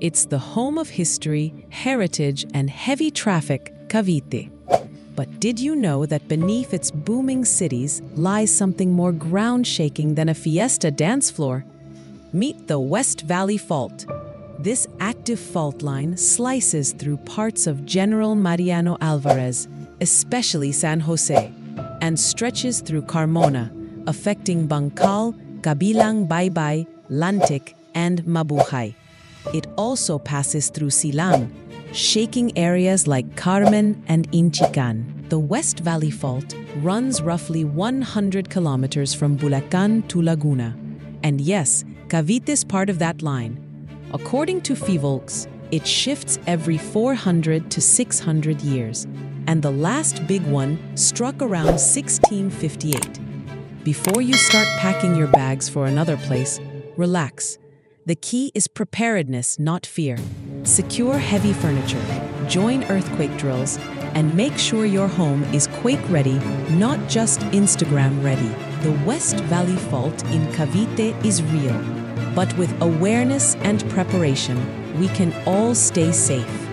It's the home of history, heritage, and heavy traffic, Cavite. But did you know that beneath its booming cities lies something more ground shaking than a fiesta dance floor? Meet the West Valley Fault. This active fault line slices through parts of General Mariano Alvarez, especially San Jose, and stretches through Carmona, affecting Bancal, Cabilang Baybay, Lantic, and Mabuhay. It also passes through Silang, shaking areas like Carmen and Inchican. The West Valley Fault runs roughly 100 kilometers from Bulacan to Laguna. And yes, Cavite is part of that line. According to PHIVOLCS, it shifts every 400 to 600 years, and the last big one struck around 1658. Before you start packing your bags for another place, relax. The key is preparedness, not fear. Secure heavy furniture, join earthquake drills, and make sure your home is quake ready, not just Instagram ready. The West Valley Fault in Cavite is real, but with awareness and preparation, we can all stay safe.